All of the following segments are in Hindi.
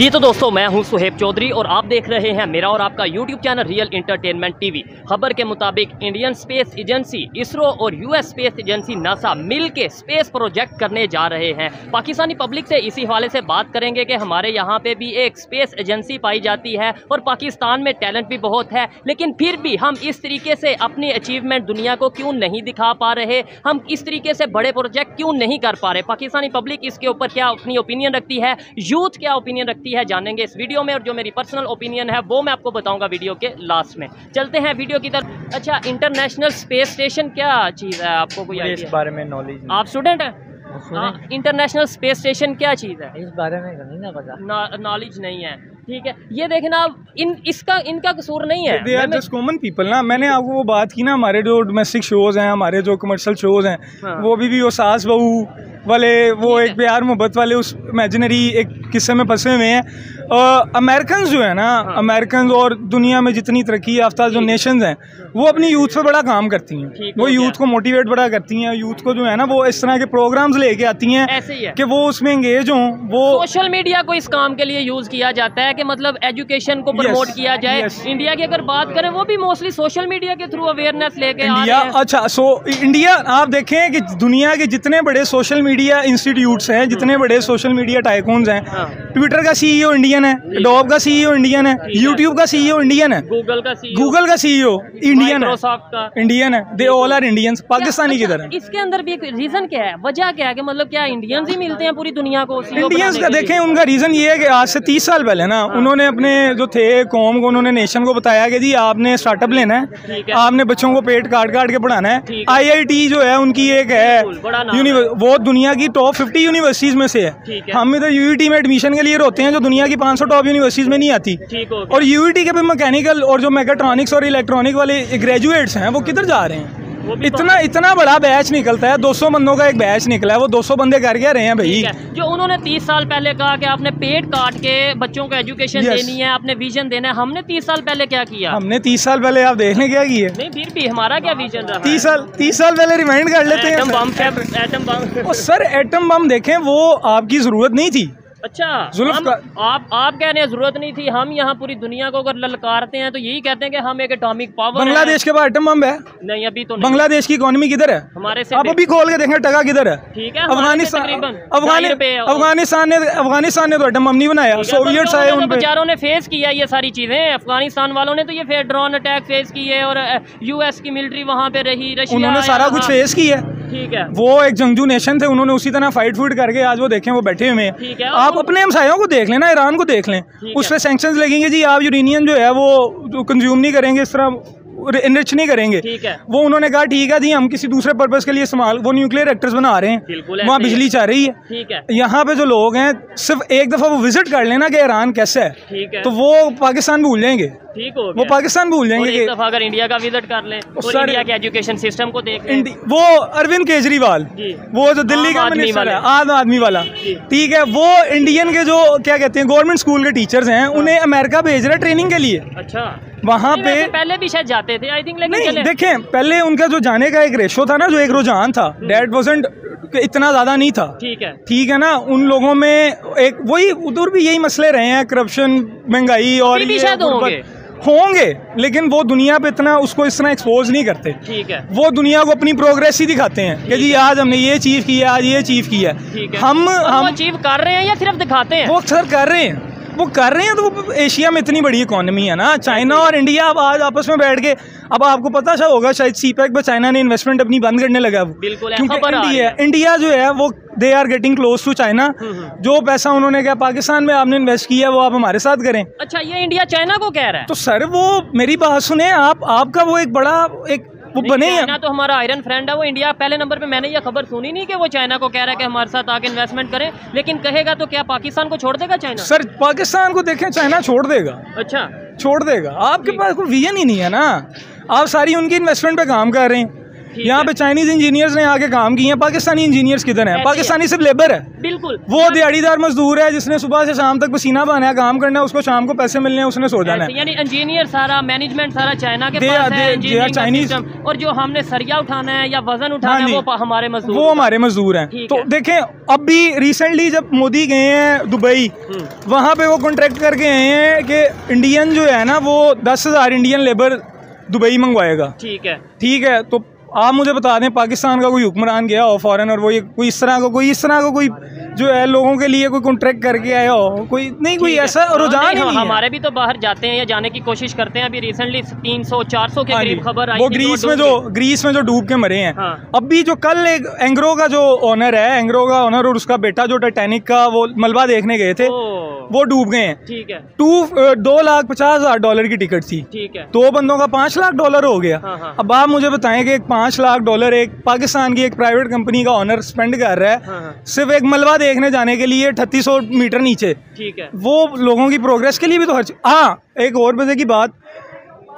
जी तो दोस्तों, मैं हूँ सुहेब चौधरी और आप देख रहे हैं मेरा और आपका YouTube channel real entertainment TV खबर के मुताबिक इंडियन स्पेस एजेंसी इसरो और यूएस स्पेस एजेंसी नासा मिल के स्पेस प्रोजेक्ट करने जा रहे हैं। पाकिस्तानी पब्लिक से इसी हवाले से बात करेंगे कि हमारे यहाँ पे भी एक स्पेस एजेंसी पाई जाती है और पाकिस्तान में टैलेंट भी बहुत है, लेकिन फिर भी हम इस तरीके से अपनी अचीवमेंट दुनिया को क्यों नहीं दिखा पा रहे? हम इस तरीके से बड़े प्रोजेक्ट क्यों नहीं कर पा रहे? पाकिस्तानी पब्लिक इसके ऊपर क्या अपनी ओपिनियन रखती है? यूथ क्या ओपिनियन रखती है जानेंगे इस वीडियो में और जो मेरी पर्सनल ओपिनियन है वो मैं आपको बताऊँगा वीडियो के लास्ट में। चलते हैं वीडियो की तरफ़। अच्छा इंटरनेशनल स्पेस स्टेशन क्या चीज़ है? आपको कोई इस। बारे में नॉलेज आप स्टूडेंट हैं? इंटरनेशनल स्पेस स्टेशन क्या चीज़ है? इस बारे में नहीं ना पता। नॉलेज नहीं है। ठीक है। ये देखना आप इन इसका इनका कसूर नहीं है। They are just common people ना। मैंने आपको वो बात की ना हमारे जो डोमेस्टिक शोज़ हैं हमारे जो कमर्शियल शोज़ हैं हाँ। वो अभी भी वो सास बहू वाले वो एक प्यार मोहब्बत वाले उस इमेजिनरी एक किस्से में फंसे हुए हैं। अमेरिकन जो है ना हाँ। अमेरिकन और दुनिया में जितनी तरक्की याफ्ता जो नेशंस हैं वो अपनी यूथ पर बड़ा काम करती हैं। वो यूथ को मोटिवेट बड़ा करती हैं। यूथ को जो है ना वो इस तरह के प्रोग्राम्स लेके आती हैं है कि वो उसमें एंगेज हों वो सोशल मीडिया को इस काम के लिए यूज़ किया जाता है कि मतलब एजुकेशन को प्रमोट Yes, किया जाए yes. इंडिया की अगर बात करें वो भी मोस्टली सोशल मीडिया के थ्रू अवेयरनेस लेके इंडिया अच्छा सो इंडिया आप देखें कि दुनिया के जितने बड़े सोशल मीडिया इंस्टीट्यूट्स हैं जितने बड़े सोशल मीडिया टाइकून्स हैं हाँ। ट्विटर का सीईओ इंडियन है डॉब का सीईओ इंडियन है है। यूट्यूब का सीईओ इंडियन है गूगल का गूगल का सीईओ इंडियन है का इंडियन है they all are Indians Pakistani की तरह इसके अंदर भी एक रीजन क्या है वजह क्या है कि मतलब क्या इंडियंस ही मिलते हैं पूरी दुनिया को इंडियंस का देखें उनका रीज़न ये है कि आज से तीस साल पहले ना उन्होंने अपने जो थे कौम को उन्होंने नेशन को बताया कि जी आपने स्टार्टअप लेना है है। आपने बच्चों को पेट काट काट के पढ़ाना है है। आईआईटी जो है उनकी एक है वो दुनिया की टॉप फिफ्टी यूनिवर्सिटीज़ में से है है। हम इधर यूईटी में एडमिशन के लिए रोते हैं जो दुनिया की 500 टॉप यूनिवर्सिटीज़ में नहीं आती हो और यूईटी के भी मैकेनिकल और जो मैकेट्रॉनिक्स और इलेक्ट्रॉनिक वाले ग्रेजुएट्स हैं वो किधर जा रहे हैं इतना इतना बड़ा बैच निकलता है 200 बंदों का एक बैच निकला है वो 200 बंदे कर क्या रहे हैं भाई। है। जो उन्होंने तीस साल पहले कहा कि आपने पेट काट के बच्चों को एजुकेशन देनी है आपने विजन देना है हमने तीस साल पहले क्या किया? हमने तीस साल पहले आप देखने क्या किया नहीं फिर भी हमारा क्या विजन रहा? तीस साल तीस साल पहले रिमाइंड कर लेते एटम हैं सर एटम बम देखें वो आपकी ज़रूरत नहीं थी। अच्छा हम, का- आप आप कह रहे हैं ज़रूरत नहीं थी हम यहाँ पूरी दुनिया को अगर ललकारते हैं तो यही कहते हैं कि हम एक एटॉमिक पावर बांग्लादेश के पास एटम बम है। नहीं अभी तो बांग्लादेश की इकोनॉमी किधर है? हमारे से आप अभी खोल के देखें टका किधर है? ठीक है अफ़गानिस्तान। अफ़गानिस्तान ने अफ़गानिस्तान ने तो एटम बम नहीं बनाया। है, तो आए उन बेचारों ने फेस किया ये सारी चीज़ें। अफ़गानिस्तान वालों ने तो ये फिर ड्रोन अटैक फेस किए और यूएस की मिलिट्री वहाँ पे रही उन्होंने सारा कुछ फेस किया ठीक है। वो एक जंगजू नेशन थे उन्होंने उसी तरह फाइट फूट करके आज वो देखें वो बैठे हुए ठीक है, आप अपने हमसायों को देख लें ना ईरान को देख लें। उस पर सेंक्शन लगेंगे जी आप यूरेनियम जो है वो कंज्यूम नहीं करेंगे इस तरह इनरिच नहीं करेंगे। ठीक है। वो उन्होंने कहा ठीक है जी हम किसी दूसरे पर्पज के लिए इस्तेमाल वो न्यूक्लियर रिएक्टर्स बना रहे हैं। वहाँ बिजली चाह रही है। ठीक है। यहाँ पे जो लोग हैं सिर्फ़ एक दफ़ा वो विज़िट कर लेना कि ईरान कैसा है। ठीक है। तो वो पाकिस्तान भूल जाएँगे। ठीक हो वो पाकिस्तान भूल जाएँगे एक दफ़ा अगर इंडिया का विज़िट कर लें और इंडिया के एजुकेशन सिस्टम को देख वो अरविंद केजरीवाल वो जो दिल्ली का मिनिस्टर है आम आदमी वाला। ठीक है वो इंडियन के जो क्या कहते हैं गवर्नमेंट स्कूल के टीचर्स हैं उन्हें अमेरिका भेज रहे हैं ट्रेनिंग के लिए। अच्छा। वहाँ पे पहले भी शायद जाते थे आई थिंक लेकिन देखें पहले उनका जो जाने का एक रेशो था ना जो एक रुझान था डेट वॉजेंट इतना ज़्यादा नहीं था। ठीक है। ठीक है ना उन लोगों में एक वही उधर भी यही मसले रहे हैं करप्शन महँगाई और भी शायद होंगे। होंगे लेकिन वो दुनिया पे इतना उसको इस तरह एक्सपोज नहीं करते। ठीक है। वो दुनिया को अपनी प्रोग्रेस ही दिखाते हैं कि जी आज हमने ये अचीव किया आज ये अचीव किया। है। हम हम अचीव कर रहे हैं या सिर्फ़ दिखाते हैं? वो अक्सर कर रहे हैं। वो कर रहे हैं तो वो एशिया में इतनी बड़ी इकोनॉमी है ना। चाइना और इंडिया अब आज आपस में बैठ के अब आपको पता सा होगा शायद सी पैक में चाइना ने इन्वेस्टमेंट अपनी बंद करने लगा वो। बिल्कुल है, क्योंकि इंडिया इंडिया जो है वो they are getting close to China. जो पैसा उन्होंने क्या पाकिस्तान में आपने इन्वेस्ट किया वो आप हमारे साथ करें। अच्छा ये इंडिया चाइना को कह रहा है? तो सर वो मेरी बात सुने आप आपका वो एक बड़ा एक वो बने चाइना तो हमारा आयरन फ्रेंड है वो इंडिया पहले नंबर पे मैंने ये खबर सुनी नहीं कि वो चाइना को कह रहा है कि हमारे साथ आके इन्वेस्टमेंट करें लेकिन कहेगा तो क्या पाकिस्तान को छोड़ देगा चाइना? सर पाकिस्तान को देखें चाइना छोड़ देगा। अच्छा। छोड़ देगा। आपके पास कोई विजन ही नहीं है ना। आप सारी उनकी इन्वेस्टमेंट पे काम कर रहे हैं। यहाँ पे चाइनीज़ इंजीनियर्स ने आके काम किए हैं पाकिस्तानी इंजीनियर्स किधर हैं? ही पाकिस्तानी सिर्फ़ लेबर है। बिल्कुल। वो दिहाड़ीदार मजदूर है जिसने सुबह से शाम तक पसीना बहाना है काम करना है उसको शाम को पैसे मिलने हैं उसने सो जाना है। यानी इंजीनियर सारा मैनेजमेंट सारा चाइना के पास है system। और जो हमने सरिया उठाना है या वज़न उठाना हाँ है वो हमारे मजदूर वो हमारे मजदूर हैं। तो है। देखें अब भी रिसेंटली जब मोदी गए हैं दुबई हम्म, वहाँ पे वो कॉन्ट्रैक्ट करके आए हैं कि इंडियन जो है ना वो दस हज़ार इंडियन लेबर दुबई मंगवाएगा। ठीक है। ठीक है तो आप मुझे बता दें पाकिस्तान का कोई हुक्मरान गया हो फॉरेन और वो ये कोई इस तरह का को, कोई इस तरह का को, कोई जो है लोगों के लिए कोई कॉन्ट्रैक्ट करके आया हो? कोई नहीं कोई ऐसा हाँ, रुझान ही नहीं, हमारे भी तो बाहर जाते हैं या जाने की कोशिश करते हैं। अभी रिसेंटली 300 400 के हाँ। करीब खबर आई वो ग्रीस में जो ग्रीस में जो डूब के मरे हैं। हाँ। अब भी जो कल एक एंग्रो का जो ऑनर है एंग्रो का ऑनर और उसका बेटा जो टाइटेनिक का वो मलबा देखने गए थे वो डूब गए हैं। ठीक है। टू दो लाख पचास हज़ार डॉलर की टिकट थी। ठीक है। दो बंदों का पाँच लाख डॉलर हो गया। हाँ, हाँ। अब आप मुझे बताएँ कि एक पाँच लाख डॉलर एक पाकिस्तान की एक प्राइवेट कंपनी का ऑनर स्पेंड कर रहा है। हाँ हाँ। सिर्फ़ एक मलबा देखने जाने के लिए अठतीस मीटर नीचे। ठीक है। वो लोगों की प्रोग्रेस के लिए भी तो हर हाँ एक और मज़े की बात।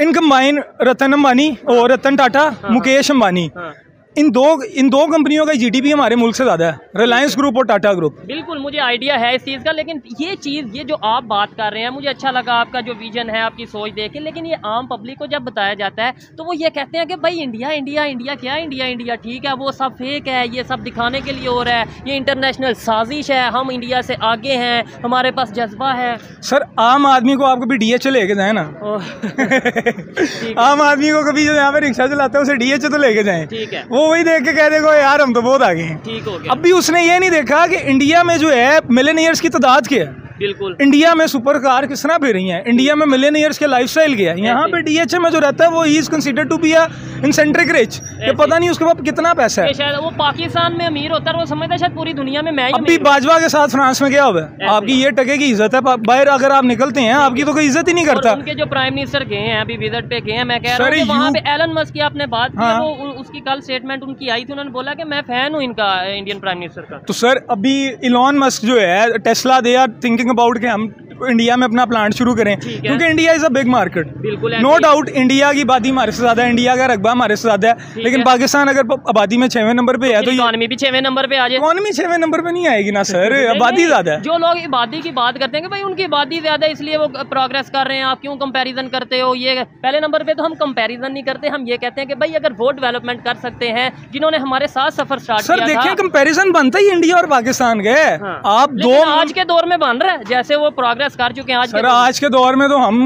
इन कंबाइन रतन अंबानी और रतन टाटा मुकेश अंबानी। हाँ। इन दो इन दो कंपनियों का जीडीपी हमारे मुल्क से ज़्यादा है। रिलायंस ग्रुप और टाटा ग्रुप बिल्कुल मुझे आइडिया है इस चीज़ का लेकिन ये चीज़ ये जो आप बात कर रहे हैं मुझे अच्छा लगा आपका जो विजन है आपकी सोच देख के लेकिन ये आम पब्लिक को जब बताया जाता है तो वो ये कहते हैं कि भाई इंडिया इंडिया इंडिया क्या इंडिया इंडिया ठीक है वो सब फेक है ये सब दिखाने के लिए हो रहा है ये इंटरनेशनल साजिश है हम इंडिया से आगे हैं हमारे पास जज्बा है। सर आम आदमी को आप कभी डीएच लेके जाए ना? आम आदमी को कभी जो यहाँ पे रिक्शा चलाता है उसे डीएच तो लेके जाए। ठीक है। वो वही देख के कह देगा यार हम तो बहुत आगे हैं। ठीक हो गया। अब भी उसने ये नहीं देखा कि इंडिया में जो है मिलेनियर्स की तादाद क्या है? बिल्कुल। इंडिया में सुपर कार किस तरह फिर रही हैं? इंडिया में मिलेनियर्स के लाइफस्टाइल क्या है? यहाँ पे डीएचए में जो रहता है वो is consider to be a eccentric rich ये पता नहीं उसके पास कितना पैसा है। शायद वो पाकिस्तान में अमीर होता है वो समझता है शायद पूरी दुनिया में मैं अब भी अमीर हूँ। बाजवा के साथ फ्रांस में क्या हुआ है। आपकी ये टके की इज़्ज़त है बाहर अगर आप निकलते हैं आपकी तो कोई इज़्ज़त ही नहीं करता। उनके जो प्राइम मिनिस्टर गए हैं अभी विज़िट पे गए हैं मैं कह रहा हूँ वहाँ पे एलन मस्क की आपने बात की हाँ। उसकी कल स्टेटमेंट उनकी आई थी, उन्होंने बोला कि मैं फ़ैन हूँ इनका इंडियन प्राइम मिनिस्टर का। तो सर, अभी इलॉन मस्क जो है Tesla they are thinking about के हम इंडिया में अपना प्लांट शुरू करें क्योंकि India is a big market बिल्कुल नो डाउट इंडिया की आबादी हमारे से ज़्यादा है इंडिया का रकबा हमारे से ज़्यादा है लेकिन। पाकिस्तान अगर आबादी में छवें नंबर पे है तो इकॉनमी भी छवें नंबर पे आ जाए। इकॉनमी छवें नंबर पे नहीं आएगी ना सर आबादी ज़्यादा है। जो लोग आबादी की बात करते हैं कि भाई उनकी आबादी ज़्यादा है इसलिए वो प्रोग्रेस कर रहे हैं आप क्यों कंपैरिजन करते हो ये पहले नंबर पे तो हम कंपैरिजन नहीं करते हम ये कहते हैं कि भाई अगर वो डेवलपमेंट कर सकते हैं जिन्होंने हमारे साथ सफ़र स्टार्ट सर किया देखें था। बनता ही इंडिया और पाकिस्तान के। हाँ। आप दो आज के दौर में बन रहा है जैसे वो प्रोग्रेस कर चुके हैं आज के सर दौर आज के दौर में तो हम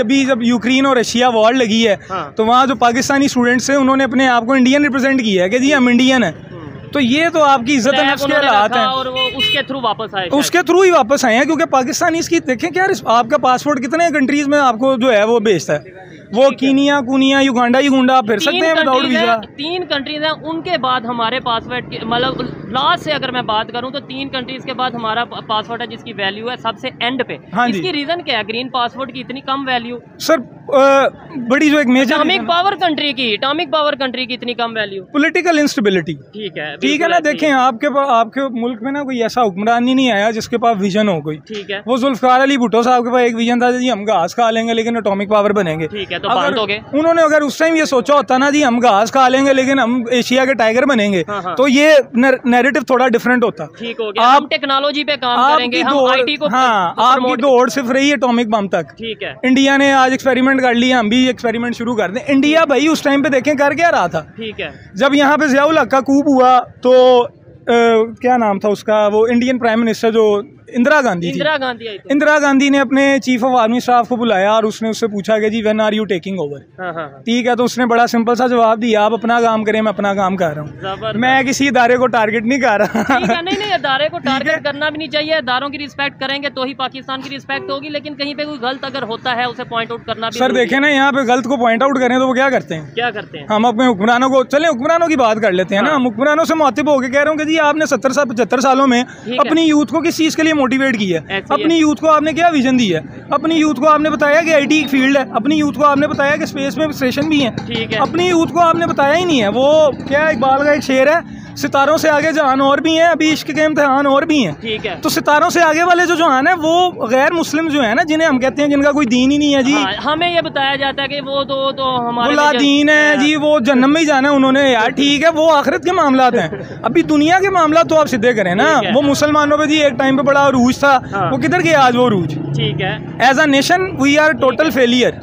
अभी जब यूक्रेन और रशिया वॉर लगी है हाँ। तो वहाँ जो पाकिस्तानी स्टूडेंट्स हैं उन्होंने अपने आप को इंडियन रिप्रेजेंट किया है कि जी हम इंडियन हैं तो ये तो आपकी इज़्ज़त नफ्स के हालात हैं। और वो उसके थ्रू वापस आए उसके थ्रू ही वापस आए हैं क्योंकि पाकिस्तानी इसकी देखें क्या आपका पासपोर्ट कितने कंट्रीज़ में आपको जो है वो भेजता है? वो कीनिया कुनिया युगांडा युगुंडा आप फिर सकते तीन हैं विदाउट वीज़ा तीन कंट्रीज़ हैं उनके बाद हमारे पासवर्ड की मतलब लास्ट से अगर मैं बात करूँ तो तीन कंट्रीज़ के बाद हमारा पासवर्ड है जिसकी वैल्यू है सबसे एंड पे। हाँ इसकी रीजन क्या है? ग्रीन पासवर्ड की इतनी कम वैल्यू सर बड़ी जो एक मेजर पावर कंट्री की एटॉमिक पावर कंट्री की इतनी कम वैल्यू पॉलिटिकल इंस्टेबिलिटी ठीक है ठीक है ना देखें आपके पास आपके मुल्क में ना कोई ऐसा हुक्मरान ही नहीं आया जिसके पास विजन हो कोई। ठीक है। वो जुल्फकार अली भुट्टो साहब के पास एक विजन था जी हम घास खा लेंगे लेकिन एटॉमिक पावर बनेंगे। ठीक है तो अगर हो उन्होंने अगर उस टाइम ये सोचा होता ना जी हम घास खा लेंगे लेकिन हम एशिया के टाइगर बनेंगे हाँ, हाँ। तो ये नैरेटिव थोड़ा डिफरेंट होता। ठीक हो गया। आप- टेक्नोलॉजी पे काम करेंगे हाँ आपकी दौड़ सिर्फ़ रही एटॉमिक बम तक। ठीक है। इंडिया ने आज एक्सपेरिमेंट कर लिया हम भी एक्सपेरिमेंट शुरू कर दें। इंडिया भाई उस टाइम पे देखें कर क्या रहा था? ठीक है। जब यहाँ पे जियाउल हक का कूप हुआ तो आ, क्या नाम था उसका? वो इंडियन प्राइम मिनिस्टर जो इंदिरा गांधी इंदिरा गांधी आई थी इंदिरा गांधी ने अपने चीफ ऑफ़ आर्मी स्टाफ को बुलाया और उसने उससे पूछा कि जी when are you taking over हाँ हाँ हाँ। ठीक है तो उसने बड़ा सिंपल सा जवाब दिया आप अपना काम करें मैं अपना काम कर रहा हूँ। मैं किसी इदारे को टारगेट नहीं कर रहा। नहीं नहीं अदारे को टारगेट करना भी नहीं चाहिए अदारों की रिस्पेक्ट करेंगे तो ही पाकिस्तान की रिस्पेक्ट होगी लेकिन कहीं पे कोई गलत अगर होता है उसे पॉइंट आउट करना सर देखे ना यहाँ पे गलत को पॉइंट आउट करें तो वो क्या करते हैं? क्या करते हैं? हम अपने हुक्मरानों को चले हुक्मरानों की बात कर लेते हैं ना। हम हुक्मरानों से मुआतिब होकर कह रहे हो कि जी आपने सत्तर साल पचहत्तर सालों में अपनी यूथ को किस चीज़ के लिए मोटिवेट किया। अपनी यूथ को आपने क्या विजन दी है? अपनी यूथ को आपने बताया कि आईटी एक फ़ील्ड है। अपनी यूथ को आपने बताया कि स्पेस में स्टेशन भी है। है। अपनी यूथ को आपने बताया ही नहीं है। वो क्या इकबाल का एक शेर है। सितारों से आगे जहान और भी हैं अभी इश्क के इम्तहान और भी हैं। ठीक है। तो सितारों से आगे वाले जो जहान है वो गैर मुस्लिम जो है ना जिन्हें हम कहते हैं जिनका कोई दीन ही नहीं है जी। हाँ, हमें ये बताया जाता है कि वो तो तो हमारे दीन है जी वो जन्म में ही जाना है उन्होंने यार ठीक है वो आखिरत के मामला हैं। अभी दुनिया के मामला तो आप सीधे करें ना। वो मुसलमानों पर जी एक टाइम पे बड़ा अरूज था हाँ। वो किधर गया आज वो अरूज? ठीक है। As a nation we are total failure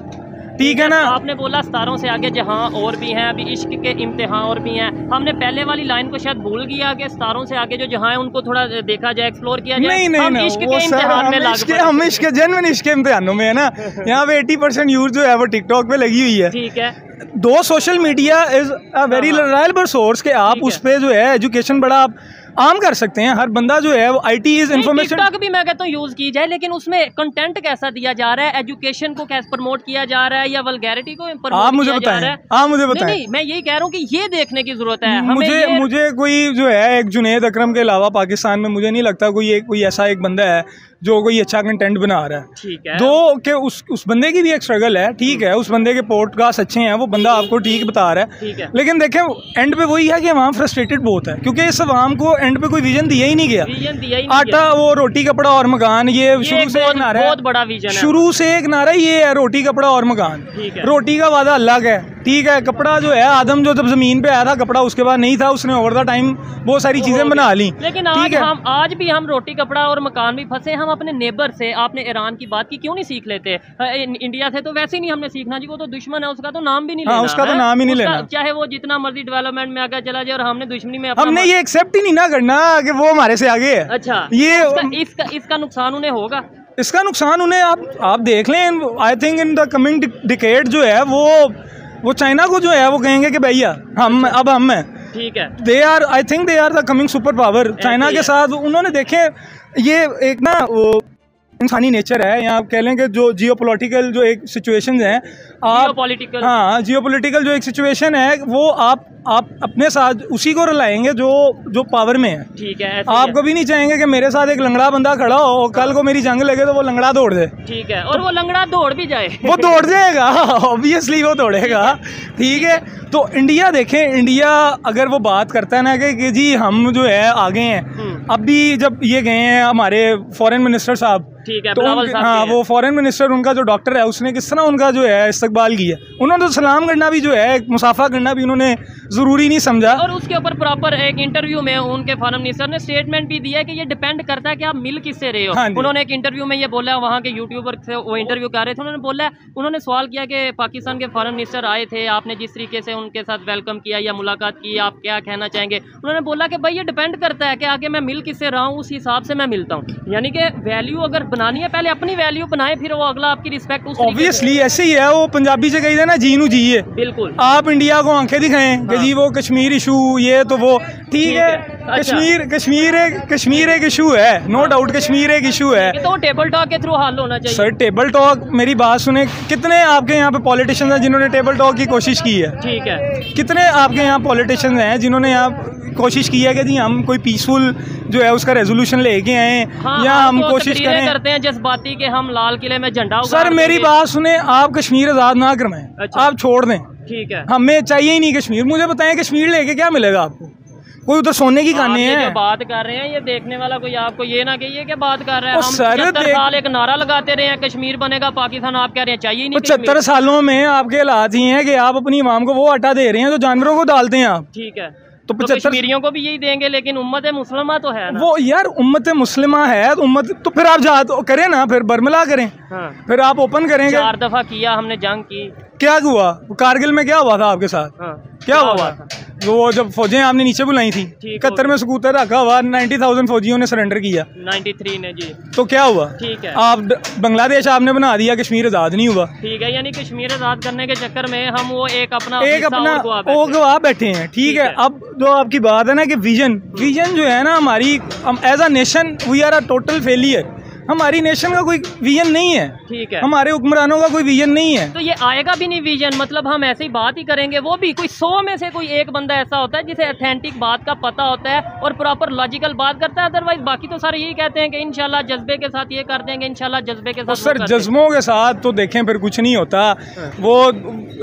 ठीक है ना? आपने बोला सतारों से आगे जहाँ और भी हैं अभी इश्क के इम्तिहान और भी हैं। हमने पहले वाली लाइन को शायद भूल गया कि सतारों से आगे जो जहाँ है उनको थोड़ा देखा जाए एक्सप्लोर किया जाए। नहीं नहीं हम इश्क के इम्तिहान में हम लाग हम इसके जेनवन इसके इम्तिहानों में है ना। यहाँ पे एटी परसेंट यूज़ जो है वो टिकटॉक पे लगी हुई है। ठीक है। दो social media is a very. Reliable source के आप उस है। पे जो है एजुकेशन बड़ा आप आम कर सकते हैं। हर बंदा जो है वो आई टी इज़ इन्फॉर्मेशन भी मैं कहता हूँ यूज़ की जाए लेकिन उसमें कंटेंट कैसा दिया जा रहा है एजुकेशन को कैसे प्रमोट किया जा रहा है या वलगैरिटी को आप मुझे बताए। आप मुझे बताएँ। नहीं मैं यही कह रहा हूँ की ये देखने की ज़रूरत है। मुझे मुझे कोई जो है एक जुनेद अक्रम के अलावा पाकिस्तान में मुझे नहीं लगता कोई कोई ऐसा एक बंदा है जो कोई अच्छा कंटेंट बना रहा है। ठीक है। दो के उस उस बंदे की भी एक स्ट्रगल है ठीक है उस बंदे के पॉडकास्ट अच्छे हैं वो बंदा आपको ठीक बता रहा है। ठीक है। लेकिन देखें एंड पे वही है कि अवाम फ्रस्ट्रेटेड बहुत है क्योंकि इस अवाम को एंड पे कोई विजन दिया ही नहीं गया। विजन दिया ही आटा वो रोटी कपड़ा और मकान ये शुरू से एक नारा है। बहुत बड़ा विजन है। शुरू से एक नारा ये है रोटी कपड़ा और मकान। रोटी का वादा अलग है ठीक है कपड़ा जो है आदम जो जब ज़मीन पे आया था कपड़ा उसके बाद नहीं था उसने ओवर द टाइम बहुत सारी चीज़ें बना ली लेकिन आज हम आज भी हम रोटी कपड़ा और मकान भी फंसे हम अपने नेबर से आपने ईरान की बात की क्यों नहीं सीख लेते? इंडिया से तो वैसे ही नहीं हमने सीखना जी वो तो दुश्मन है उसका तो नाम भी नहीं हाँ, लेना उसका तो नाम ही नहीं लेना। चाहे वो जितना मर्ज़ी डेवलपमेंट में आगे चला जाए और हमने दुश्मनी में हमने ये एक्सेप्ट ही नहीं ना करना कि वो हमारे से आगे है। अच्छा ये इसका, इसका नुकसान उन्हें होगा? इसका नुकसान उन्हें आप आप देख लें I think in the coming decade जो है वो वो चाइना को जो है वो कहेंगे कि भैया हम अब हम हैं। ठीक है। They are I think they are the coming super power China के साथ उन्होंने देखे ये एक ना वो इंसानी नेचर है या आप कह लें कि जो जियो जो एक सिचुएशन है आप पॉलिटिकल हाँ जियो जो एक सिचुएशन है वो आप आप अपने साथ उसी को रलाएँगे जो जो पावर में है। ठीक है आप कभी नहीं चाहेंगे कि मेरे साथ एक लंगड़ा बंदा खड़ा हो और कल को मेरी जंग लगे तो वो लंगड़ा दौड़ दे। ठीक है और तो, वो लंगड़ा दौड़ भी जाए। वो दौड़ जाएगा ऑब्वियसली वो दौड़ेगा। ठीक है तो इंडिया देखें इंडिया अगर वो बात करता है ना कि, कि जी हम जो है आगे हैं। हम्म, अभी जब ये गए हैं हमारे फॉरेन मिनिस्टर साहब ठीक है तो उनके- हाँ वो फॉरेन मिनिस्टर उनका जो डॉक्टर है उसने किस तरह उनका जो है इस्तकबाल किया। उन्होंने तो सलाम करना भी जो है मुसाफा करना भी उन्होंने ज़रूरी नहीं समझा। और उसके ऊपर प्रॉपर एक इंटरव्यू में उनके फॉरेन मिनिस्टर ने स्टेटमेंट भी दिया है कि ये डिपेंड करता है कि आप मिल किससे रहे हो। हाँ उन्होंने एक इंटरव्यू में ये बोला वहाँ के यूट्यूबर से वो इंटरव्यू कर रहे थे उन्होंने बोला उन्होंने सवाल किया कि पाकिस्तान के फॉरेन मिनिस्टर आए थे आपने जिस तरीके से उनके साथ वेलकम किया या मुलाकात की आप क्या कहना चाहेंगे? उन्होंने बोला कि भाई ये डिपेंड करता है कि आगे मैं मिल किससे रहा हूँ उस हिसाब से मैं मिलता हूँ। यानी कि वैल्यू अगर बनानी है पहले अपनी वैल्यू बनाए फिर वो अगला आपकी रिस्पेक्ट ऑब्वियसली ऐसे ही है वो पंजाबी से कही ना जीनू जी है बिल्कुल। आप इंडिया को आँखें दिखाएँ हाँ। जी वो कश्मीर इशू ये तो वो ठीक है है। अच्छा। कश्मीर कश्मीर एक कश्मीर एक इशू है नो डाउट कश्मीर एक इशू है तो टेबल टॉक के थ्रू हल होना चाहिए सर टेबल टॉक मेरी बात सुने कितने आपके यहाँ पे पॉलिटिशियंस हैं जिन्होंने टेबल टॉक की कोशिश की है ठीक है कितने आपके यहाँ पॉलिटिशियंस हैं जिन्होंने यहाँ कोशिश की है कि जी हम कोई पीसफुल जो है उसका रेजोल्यूशन लेके आए हाँ या हम तो कोशिश करें करते हैं जज्बाती के हम लाल किले में झंडा सर मेरी बात सुने आप कश्मीर आज़ाद ना करवाएँ अच्छा। आप छोड़ दें ठीक है। हमें चाहिए ही नहीं कश्मीर। मुझे बताएँ कश्मीर लेके क्या मिलेगा आपको? कोई उधर सोने की खाने हैं? बात कर रहे हैं ये देखने वाला कोई आपको ये ना कहिए कि बात कर रहे हैं। हम सर, साल एक नारा लगाते रहे हैं कश्मीर बनेगा पाकिस्तान आप कह रहे हैं चाहिए नहीं पचहत्तर सालों में आपके हालात ही हैं कि आप अपनी इमाम को वो आटा दे रहे हैं जो जानवरों को डालते हैं आप। ठीक है। तो तो 75 कश्मीरियों को भी यही देंगे लेकिन उम्मत मुसलमान तो है ना। वो यार उम्मत मुस्लिमा है तो उम्मत तो फिर आप जा तो करें ना फिर बरमला करें। हाँ। फिर आप ओपन करेंगे चार दफ़ा किया हमने जंग की। क्या हुआ? कारगिल में क्या हुआ था आपके साथ? हाँ। क्या हुआ? था? वो जब फौजें आपने नीचे बुलाई थी इकहत्तर में सकूतर रखा हुआ नाइन्टी थाउज़ेंड फौजियों ने सरेंडर किया। 93 ने जी। तो क्या हुआ? ठीक है। आप बांग्लादेश आपने बना दिया कश्मीर आज़ाद नहीं हुआ। ठीक है यानी कश्मीर आज़ाद करने के चक्कर में हम वो एक अपना एक अपना और गवा बैठे। वो गवाह बैठे हैं ठीक है? है। अब जो आपकी बात है ना कि विजन विजन जो है ना हमारी as a nation we are a total failure हमारी नेशन का कोई विजन नहीं है। ठीक है। हमारे हुक्मरानों का कोई विजन नहीं है। तो ये आएगा भी नहीं विजन मतलब हम ऐसे ही बात ही करेंगे। वो भी कोई सौ में से कोई एक बंदा ऐसा होता है जिसे अथेंटिक बात का पता होता है और प्रॉपर लॉजिकल बात करता है। अदरवाइज़ बाकी तो सारे यही कहते हैं कि इंशाल्लाह जज्बे के साथ ये कर देंगे इंशाल्लाह जज्बे के साथ सर। जज्बों के साथ तो देखें फिर कुछ नहीं होता। वो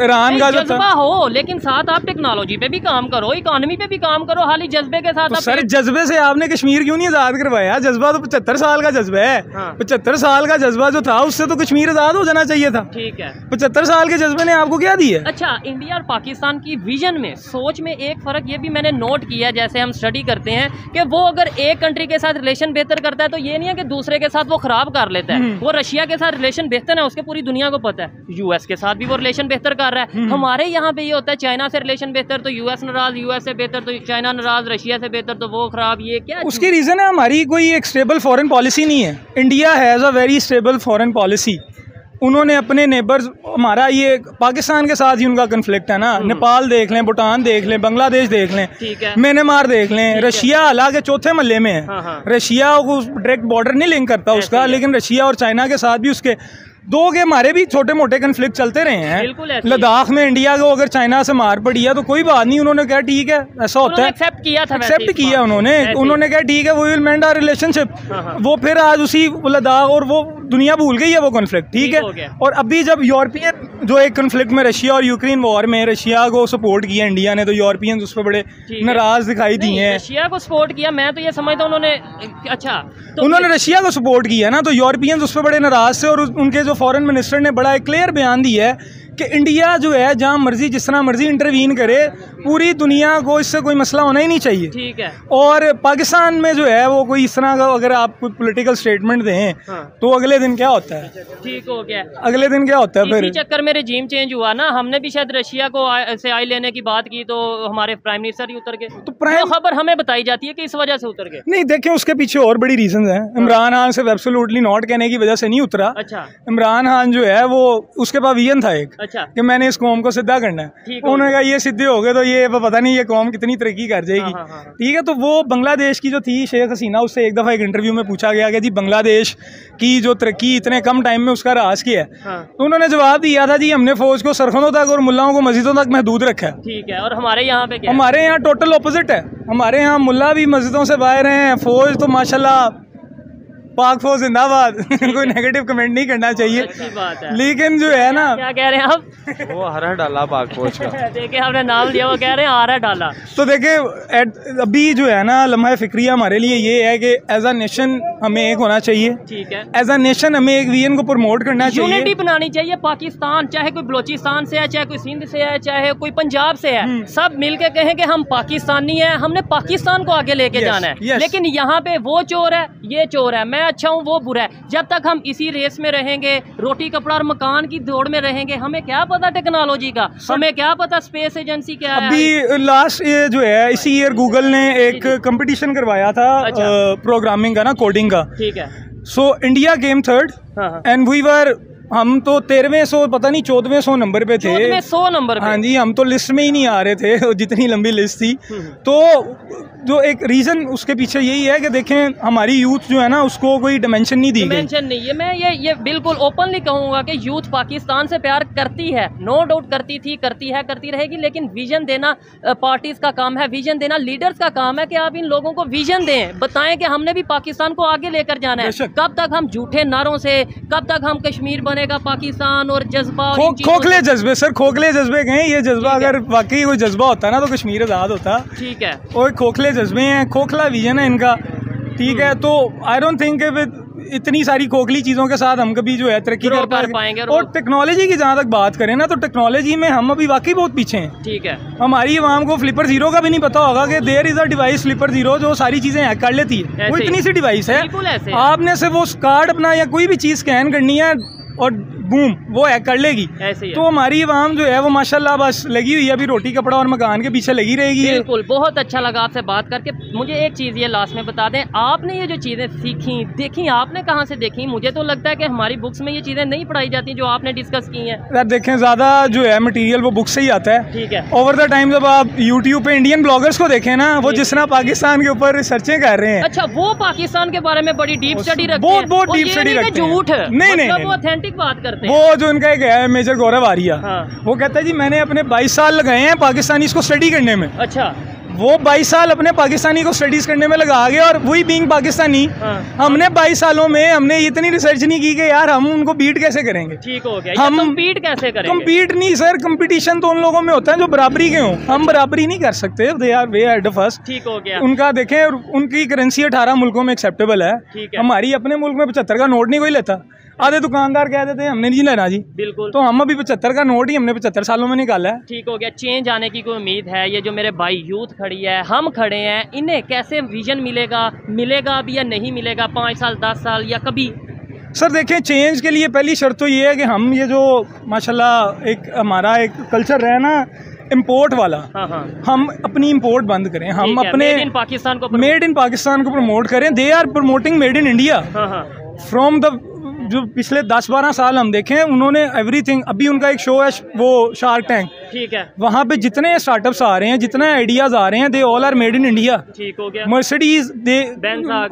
ईरान का जज्बा हो लेकिन साथ आप टेक्नोलॉजी पे भी काम करो इकोनॉमी पे भी काम करो हाल ही जज्बे के साथ तो सर जज्बे से आपने कश्मीर क्यों नहीं आज़ाद करवाया? जज्बा तो पचहत्तर साल का जज्बा हाँ। पचहत्तर साल का जज्बा जो था उससे तो कश्मीर आज़ाद हो जाना चाहिए था। ठीक है। पचहत्तर साल के जज्बे ने आपको क्या दिया? अच्छा इंडिया और पाकिस्तान की विजन में सोच में एक फ़र्क ये भी मैंने नोट किया है, जैसे हम स्टडी करते हैं कि वो अगर एक कंट्री के साथ रिलेशन बेहतर करता है तो ये नहीं है कि दूसरे के साथ वो खराब कर लेता है। हम्म। वो रशिया के साथ रिलेशन बेहतर है उसके पूरी दुनिया को पता है। यूएस के साथ भी वो रिलेशन बेहतर कर रहा है। हम्म। हमारे यहाँ पे ये होता है चाइना से रिलेशन बेहतर तो यूएस नाराज़ यूएस से बेहतर तो चाइना नाराज़ रशिया से बेहतर तो वो खराब ये क्या उसकी रीज़न है हमारी कोई एक स्टेबल फॉरन पॉलिसी नहीं है। India has a very stable foreign policy उन्होंने अपने नेबर्स हमारा ये पाकिस्तान के साथ ही उनका कन्फ्लिक्ट है ना। नेपाल देख लें भूटान देख लें बांग्लादेश देख लें म्यांमार देख लें रशिया हालाँकि चौथे महल में है। हाँ, हाँ। रशिया को डायरेक्ट बॉर्डर नहीं लिंक करता उसका लेकिन रशिया और चाइना के साथ भी उसके दो के हमारे भी छोटे मोटे कन्फ्लिक्ट चलते रहे हैं। लद्दाख में इंडिया को अगर चाइना से मार पड़ी है तो कोई बात नहीं उन्होंने कहा ठीक है ऐसा होता है। एक्सेप्ट किया था एक्सेप्ट किया उन्होंने। उन्होंने कहा ठीक है वो विल मेंड आर रिलेशनशिप। वो फिर आज उसी लद्दाख और वो दुनिया भूल गई है वो कॉन्फ्लिक्ट ठीक है? और अभी जब यूरोपियन जो एक कॉन्फ्लिक्ट में रशिया और यूक्रेन वॉर में रशिया को सपोर्ट किया इंडिया ने तो यूरोपियन उस पर बड़े नाराज़ दिखाई दिए हैं। रशिया को सपोर्ट किया मैं तो ये समझता हूँ उन्होंने अच्छा तो उन्होंने रशिया को सपोर्ट किया ना तो यूरोपियंस उस पर बड़े नाराज़ थे और उनके जो फॉरन मिनिस्टर ने बड़ा एक क्लियर बयान दिया है कि इंडिया जो है जहाँ मर्ज़ी जिस तरह मर्ज़ी इंटरवीन करे पूरी दुनिया को इससे कोई मसला होना ही नहीं चाहिए। ठीक है। और पाकिस्तान में जो है वो कोई इस तरह का अगर आप कोई पॉलिटिकल स्टेटमेंट दें हाँ। तो अगले दिन क्या होता है? ठीक हो गया। अगले दिन क्या होता है फिर? चक्कर में रिजीम चेंज हुआ ना। हमने भी शायद रशिया को आ- से आई लेने की बात की तो हमारे प्राइम मिनिस्टर ही उतर गए। तो प्राइम वो खबर हमें बताई जाती है कि इस वजह से उतर गए। नहीं देखें उसके पीछे और बड़ी रीजन है। इमरान खान सिर्फ़ एब्सोल्युटली नॉट कहने की वजह से नहीं उतरा। अच्छा। इमरान खान जो है वो उसके पास विजन था एक। अच्छा। कि मैंने इस कौम को सीधा करना है। उन्होंने कहा ये सीधे हो गए तो ये पता नहीं ये कौम कितनी तरक्की कर जाएगी। हाँ, हाँ, हाँ। ठीक है तो वो बांग्लादेश की जो थी शेख हसीना उससे एक दफ़ा एक इंटरव्यू में पूछा गया कि जी बांग्लादेश की जो तरक्की इतने कम टाइम में उसका राज क्या है। हाँ। तो उन्होंने जवाब दिया था जी हमने फौज को सरखनों तक और मुलाओं को मस्जिदों तक महदूद रखा है। ठीक है और हमारे यहाँ पे हमारे यहाँ टोटल अपोजिट है। हमारे यहाँ मुला भी मस्जिदों से बाहर हैं फौज तो माशाल्लाह पाक फौज जिंदाबाद। कोई नेगेटिव कमेंट नहीं करना चाहिए। अच्छी बात है। लेकिन जो है ना क्या कह रहे हैं आप? वो हरा डाला पाक फौज का। देखिए हमने नाम लिया वो कह रहे हैं आरा डाला। तो देखें एट- अभी जो है ना लम्हा फिक्रिया हमारे लिए ये है कि एज अ नेशन हमें एक होना चाहिए। ठीक है। एज अ नेशन हमें एक विजन को प्रमोट करना चाहिए। यूनिटी बनानी चाहिए पाकिस्तान चाहे कोई बलोचिस्तान से है चाहे कोई सिंध से है चाहे कोई पंजाब से है हम्म। सब मिलके कहें कि हम पाकिस्तानी हैं हमने पाकिस्तान को आगे लेके जाना है। लेकिन यहाँ पे वो चोर है ये चोर है मैं अच्छा हूँ वो बुरा है। जब तक हम इसी रेस में रहेंगे रोटी कपड़ा और मकान की दौड़ में रहेंगे हमें क्या पता टेक्नोलॉजी का? हमें क्या पता स्पेस एजेंसी क्या है? अभी लास्ट ये जो है इसी ईयर गूगल ने एक कंपटीशन करवाया था अच्छा। प्रोग्रामिंग का ना कोडिंग का। ठीक है। सो इंडिया गेम थर्ड हाँ हाँ। एंड वी वर हम तो तेरहवें सौ पता नहीं चौदहवें सौ नंबर पे थे। सौ नंबर हाँ जी हम तो लिस्ट में ही नहीं आ रहे थे जितनी लंबी लिस्ट थी। हम्म। तो जो एक रीज़न उसके पीछे यही है कि देखें हमारी यूथ जो है ना उसको कोई डिमेंशन नहीं दी गई। मेंशन नहीं। है मैं ये ये बिल्कुल ओपनली कहूँगा कि यूथ पाकिस्तान से प्यार करती है। नो डाउट करती थी करती है करती रहेगी लेकिन विजन देना पार्टीज़ का काम है। विजन देना लीडर्स का काम है कि आप इन लोगों को विजन दें। बताएँ कि हमने भी पाकिस्तान को आगे लेकर जाना है। कब तक हम झूठे नारों से कब तक हम कश्मीर बनेगा पाकिस्तान और जज्बा खो, खोखले जज्बे सर खोखले जज्बे कहें ये जज्बा अगर वाकई कोई जज्बा होता ना तो कश्मीर आज़ाद होता। ठीक है। और खोखले जज्बे हैं खोखला विजन है इनका। ठीक है तो आई डोंट थिंक इतनी सारी खोखली चीज़ों के साथ हम कभी जो है तरक्की कर पाएँगे। और टेक्नोलॉजी की जहाँ तक बात करें ना तो टेक्नोलॉजी में हम अभी वाकई बहुत पीछे हैं। ठीक है। हमारी आवाम को फ्लिपर ज़ीरो का भी नहीं पता होगा कि there is a device Flipper Zero जो सारी चीज़ें हैक कर लेती है। वो इतनी सी डिवाइस है। है। आपने सिर्फ़ वो कार्ड अपना या कोई भी चीज़ स्कैन करनी है और बूम वो है कर लेगी। ऐसे ही तो हमारी आवाम जो है वो माशाल्लाह बस लगी हुई है। अभी रोटी कपड़ा और मकान के पीछे लगी रहेगी बिल्कुल बहुत अच्छा लगा आपसे बात करके। मुझे एक चीज़ ये लास्ट में बता दें आपने ये जो चीज़ें सीखी देखी आपने कहाँ से देखी? मुझे तो लगता है कि हमारी बुक्स में ये चीज़ें नहीं पढ़ाई जाती जो आपने डिस्कस की हैं। यार देखें ज़्यादा जो है मटीरियल वो बुक से ही आता है। ठीक है। ओवर द टाइम जब आप यूट्यूब पे इंडियन ब्लॉगर्स को देखें ना वो जिस तरह पाकिस्तान के ऊपर रिसर्चें कर रहे हैं। अच्छा वो पाकिस्तान के बारे में बड़ी डीप स्टडी रखते बहुत- हैं। बहुत नहीं कि रखते हैं। झूठ नहीं, नहीं, मतलब वो ऑथेंटिक बात करते वो जो उनका एक है मेजर गौरव आर्या हाँ। वो कहता है जी मैंने अपने 22 साल लगाए हैं पाकिस्तानी इसको स्टडी करने में। अच्छा। वो 22 साल अपने पाकिस्तानी को स्टडीज़ करने में लगा गए और वही बीइंग पाकिस्तानी हाँ। हमने 22 सालों में हमने इतनी रिसर्च नहीं की कि यार हम उनको बीट कैसे करेंगे। ठीक हो गया। हम- कम्पीट कैसे करेंगे? compete नहीं सर कंपटीशन तो उन लोगों में होता है जो बराबरी के हों। हम बराबरी नहीं कर सकते। They are way at first ठीक हो गया। उनका देखें उनकी करेंसी अठारह मुल्कों में एक्सेप्टेबल है। हमारी अपने मुल्क में पचहत्तर का नोट नहीं कोई लेता। आधे दुकानदार कह देते हैं हमने नहीं लेना जी। बिल्कुल। तो हम अभी पचहत्तर का नोट ही हमने पचहत्तर सालों में निकाला है। ठीक हो गया। चेंज आने की कोई उम्मीद है? ये जो मेरे भाई यूथ खड़ी है हम खड़े हैं। इन्हें कैसे विजन मिलेगा? मिलेगा अभी या नहीं मिलेगा? पाँच साल दस साल या कभी? सर देखें चेंज के लिए पहली शर्त तो ये है कि हम ये जो माशाल्लाह एक हमारा एक कल्चर रहा है ना इम्पोर्ट वाला हाँ हाँ। हम अपनी इम्पोर्ट बंद करें। हम अपने made in पाकिस्तान को मेड इन पाकिस्तान को प्रमोट करें। They are promoting made in India हाँ हाँ। फ्रॉम द जो पिछले दस बारह साल हम देखें उन्होंने एवरीथिंग अभी उनका एक शो है वो शार्क टैंक ठीक है। वहाँ पे जितने स्टार्टअप्स आ रहे हैं जितने आइडियाज़ आ रहे हैं they all are made in India ठीक हो गया। मर्सिडीज दे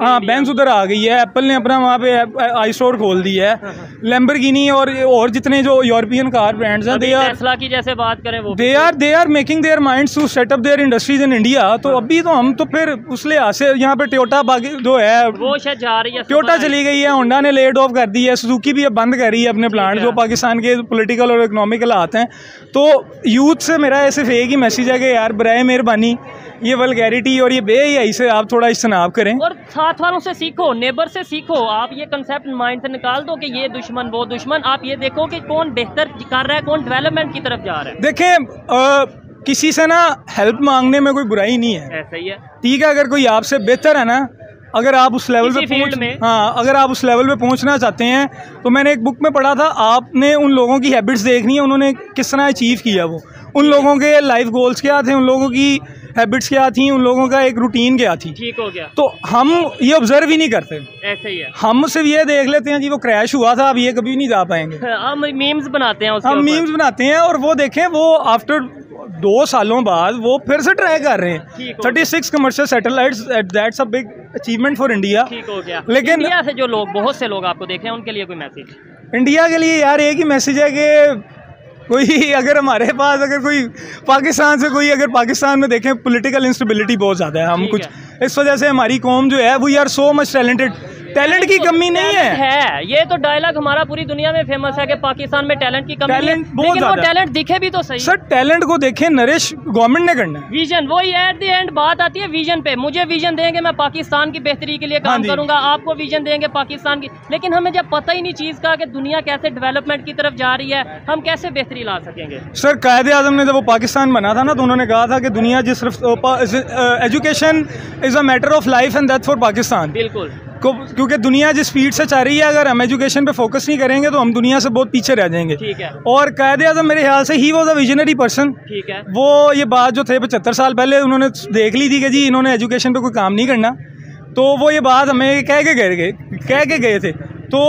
हाँ बेंस उधर आ गई है एप्पल ने अपना वहाँ पे आई स्टोर खोल दी है। हाँ, लेम्बरगिनी और और जितने जो यूरोपियन कार ब्रांड्स हैं दे आर की जैसे बात करें वो they are they are making their minds to set up their industries in India तो अभी तो हम तो फिर उस लिहाज से यहाँ पे टोयोटा बाकी जो है वो शायद जा रही है टोयोटा चली गई है होंडा ने लेड ऑफ़ कर दी है सुजुकी भी अब बंद कर रही है अपने प्लांट जो पाकिस्तान के पोलिटिकल और इकोनॉमिकल हालात हैं। तो यूथ से मेरा सिर्फ़ एक ही मैसेज है कि यार बरए मेहरबानी ये वलगैरिटी और ये बेहयाई से आप थोड़ा इज्तनाब करें। और साथ वालों से सीखो नेबर से सीखो। आप ये कंसेप्ट माइंड से निकाल दो कि ये दुश्मन वो दुश्मन। आप ये देखो कि कौन बेहतर कर रहा है कौन डेवलपमेंट की तरफ़ जा रहा है। देखें किसी से ना हेल्प मांगने में कोई बुराई नहीं है। ऐसा ही है। ठीक है अगर कोई आपसे बेहतर है ना अगर आप उस लेवल पे पहुँच में। हाँ अगर आप उस लेवल पे पहुँचना चाहते हैं तो मैंने एक बुक में पढ़ा था आपने उन लोगों की हैबिट्स देखनी है उन्होंने किस तरह अचीव किया वो? उन लोगों के लाइफ गोल्स क्या थे? उन लोगों की हैबिट्स क्या थी उन लोगों का एक रूटीन क्या थी? ठीक हो गया। तो हम ये ऑब्ज़र्व ही नहीं करते। ऐसे ही है। हम सिर्फ़ ये देख लेते हैं जी वो क्रैश हुआ था अब ये कभी नहीं जा पाएँगे। हम मीम्स बनाते हैं हम मीम्स बनाते हैं और वो देखें वो आफ्टर दो सालों बाद वो फिर से ट्राई कर रहे हैं। हो thirty six commercial satellites that's a big achievement for India ठीक हो गया। लेकिन- इंडिया से जो लोग बहुत से लोग आपको देख रहे हैं उनके लिए कोई मैसेज इंडिया के लिए यार एक ही मैसेज है कि कोई अगर हमारे पास अगर कोई पाकिस्तान से कोई अगर पाकिस्तान में देखें पॉलिटिकल इंस्टेबिलिटी बहुत ज़्यादा है। हम कुछ कुछ इस वजह से हमारी कौम जो है we are so much talented talent की कमी नहीं है। है। ये तो डायलॉग हमारा पूरी दुनिया में फ़ेमस है कि पाकिस्तान में टैलेंट की कमी है। बहुत लेकिन वो टैलेंट दिखे भी तो सही। सर टैलेंट को देखें नरेश गवर्नमेंट ने करना है। विजन वही एट द एंड बात आती है विजन पे। मुझे विजन देंगे मैं पाकिस्तान की बेहतरी के लिए हाँ काम करूँगा। आपको विजन देंगे पाकिस्तान की। लेकिन हमें जब पता ही नहीं चीज़ का कि दुनिया कैसे डेवलपमेंट की तरफ़ जा रही है हम कैसे बेहतरी ला सकेंगे? सर कायद आज़म ने जब वो पाकिस्तान बना था ना तो उन्होंने कहा था कि दुनिया जिस education is a matter of life and death for Pakistan बिल्कुल। क्योंकि दुनिया जिस स्पीड से चाह रही है अगर हम एजुकेशन पे फोकस नहीं करेंगे तो हम दुनिया से बहुत पीछे रह जाएँगे। ठीक है। और कायद आज़म मेरे ख्याल से he was a visionary person ठीक है। वो ये बात जो थे पचहत्तर साल पहले उन्होंने देख ली थी कि जी इन्होंने एजुकेशन पे कोई काम नहीं करना। तो वो ये बात हमें कह के गए कह के गए थे। तो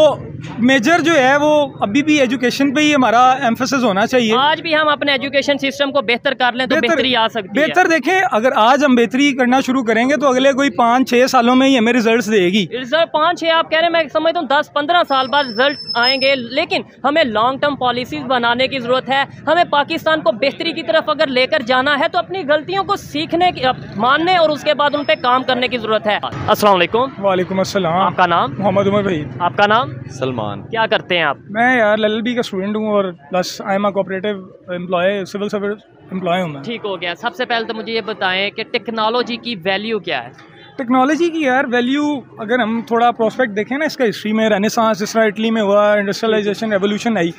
मेजर जो है वो अभी भी एजुकेशन पे ही हमारा एम्फोसिस होना चाहिए। आज भी हम अपने एजुकेशन सिस्टम को बेहतर कर लें तो बेहतरी आ सकती है। बेहतर देखें अगर आज हम बेहतरी करना शुरू करेंगे तो अगले कोई पाँच छः सालों में ही हमें रिजल्ट्स देगी। रिज़ल्ट पाँच छः आप कह रहे हैं मैं समझता हूँ दस पंद्रह साल बाद रिज़ल्ट आएँगे लेकिन हमें लॉन्ग टर्म पॉलिसीज़ बनाने की ज़रूरत है। हमें पाकिस्तान को बेहतरी की तरफ़ अगर लेकर जाना है तो अपनी गलतियों को सीखने मानने और उसके बाद उन पर काम करने की ज़रूरत है। वालेकुम वालेकुम अस्सलाम। आपका नाम? मोहम्मद उमर भाई। आपका नाम? सलमान क्या करते हैं आप? मैं यार एल का स्टूडेंट हूँ और plus I am a cooperative employ civil service employ हूँ मैं। ठीक हो गया। सबसे पहले तो मुझे ये बताएँ कि टेक्नोलॉजी की वैल्यू क्या है? टेक्नोलॉजी की यार वैल्यू अगर हम थोड़ा प्रोस्पेक्ट देखें ना इसका हिस्ट्री में रेनेसांस जिस तरह इटली में हुआ इंडस्ट्रियलाइजेशन रेवोल्यूशन आई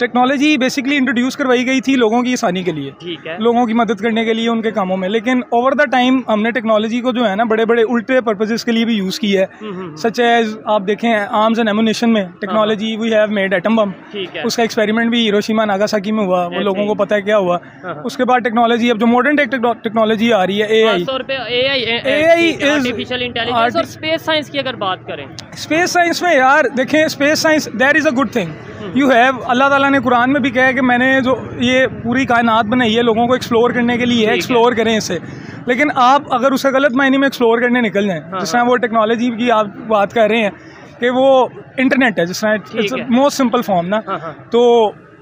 टेक्नोलॉजी बेसिकली इंट्रोड्यूस करवाई गई थी लोगों की आसानी के लिए। ठीक है। लोगों की मदद करने के लिए उनके कामों में। लेकिन ओवर द टाइम हमने टेक्नोलॉजी को जो है ना बड़े बड़े उल्टे पर्पजेस के लिए भी यूज़ किया है। हम्म, हम्म, सच एज आप देखें आर्म्स एंड एमुनेशन में technology we have made atom bomb उसका एक्सपेरिमेंट भी हिरोशिमा नागासाकी में हुआ। वो लोगों को पता है क्या हुआ। हाँ, हाँ। उसके बाद टेक्नोलॉजी अब जो मॉडर्न टेक्नोलॉजी आ रही है A I AI artificial intelligence और स्पेस साइंस की अगर बात करें। स्पेस साइंस में यार देखें space science that is a good thing hmm. You have अल्लाह ताला ने कुरान में भी कहा है कि मैंने जो ये पूरी कायनात बनाई है लोगों को एक्सप्लोर करने के लिए है है। एक्सप्लोर करें इसे लेकिन आप अगर उसे गलत मायने में एक्सप्लोर करने निकल जाएँ हाँ, जिस तरह वो टेक्नोलॉजी की आप बात कर रहे हैं कि वो इंटरनेट है जिस तरह है। मोस्ट सिंपल फॉर्म ना हाँ हाँ तो